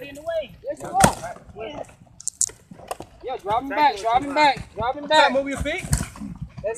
In the way. Yes, you are. Yeah, drop him back, drop him back, drop him back. Move your feet.